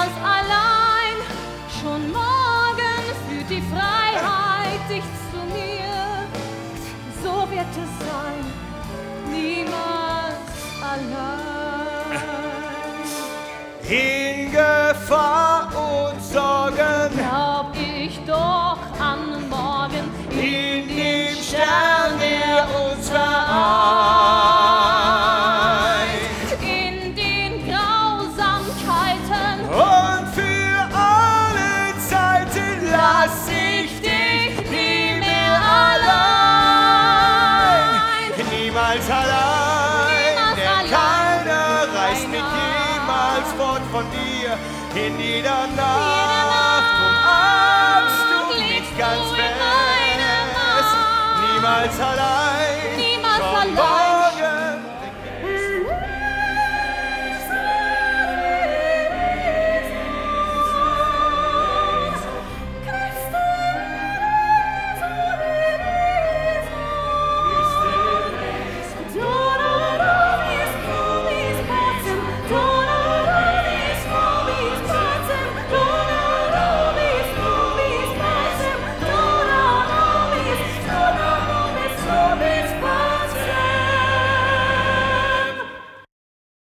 niemals allein. Schon morgen führt die Freiheit dich zu mir. So wird es sein, niemals allein. In Keiner. jemals fort von dir. In jeder Nacht umarmst du mich ganz fest. Niemals allein.